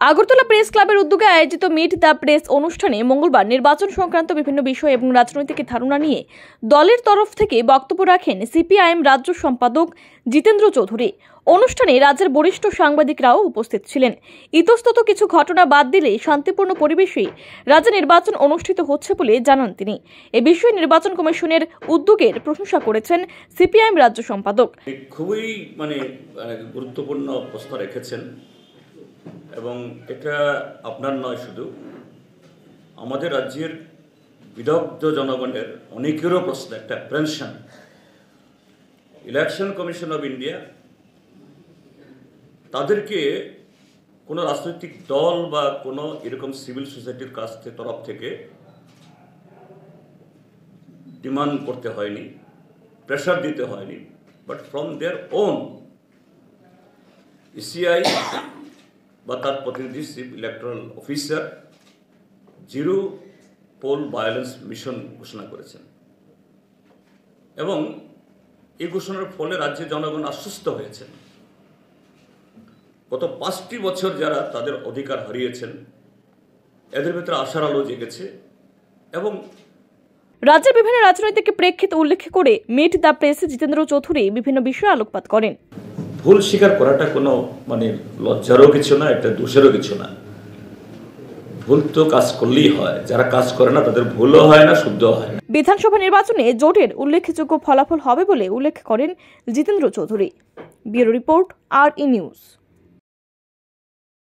Agartala press ক্লাবের উদ্যোগে আয়োজিত মিট দ্য প্রেস অনুষ্ঠানে মঙ্গলবার নির্বাচন সংক্রান্ত বিভিন্ন বিষয় এবং রাজনৈতিক ধারণা নিয়ে দলের তরফ থেকে বক্তব্য রাখেন সিপিআইএম রাজ্য সম্পাদক জিতেন্দ্র চৌধুরী। অনুষ্ঠানে রাজ্যের বরিষ্ঠ সাংবাদিকরাও উপস্থিত ছিলেন। ইতস্তত কিছু ঘটনা বাদ দিলে শান্তিপূর্ণ পরিবেশে রাজ্যে নির্বাচন অনুষ্ঠিত হচ্ছে বলে জানান তিনি। এ বিষয়ে নির্বাচন কমিশনের উদ্যোগের প্রশংসা করেছেন সিপিআইএম রাজ্য সম্পাদক। খুবই মানে মানে গুরুত্বপূর্ণ রেখেছেন। এবং এটা আপনার নয় শুধু, আমাদের রাজ্যের বিদগ্ধ জনগণের অনেকেরও প্রশ্ন, একটা pension Election Commission of India তাদেরকে কোনো রাজনৈতিক দল বা কোনো এরকম সিভিল সোসাইটির কাছ থেকে তরফ থেকে ডিমান্ড করতে হয়নি প্রেশার দিতে হয়নি but from their own ECI বা তার প্রতিনিধি chief electoral officer zero poll violence mission ঘোষণা করেছেন। এবং এই ঘোষণার ফলে রাজ্যের জনগণ আশ্বস্ত হয়েছেন। গত পাঁচটি বছর যারা তাদের অধিকার হারিয়েছেন, এদের ভেতরে আশার আলো জেগেছে এবং রাজ্যের বিভিন্ন রাজনৈতিক প্রেক্ষিত উল্লেখ করে মিট দ্য প্রেসে জিতেন্দ্র চৌধুরী বিভিন্ন বিষয়ে আলোকপাত করেন। ভুল স্বীকার করাটা কোনো মানে লজ্জারও কিছু না, একটা দোষেরও কিছু না। ভুল তো কাজ করলেই হয়। যারা কাজ করে না, তাদের ভুলও হয় না শুদ্ধ হয় না। বিধানসভা নির্বাচনে জোটের উল্লেখযোগ্য ফলাফল হবে বলে উল্লেখ করেন Jitendra Chowdhury. Bureau report R E news.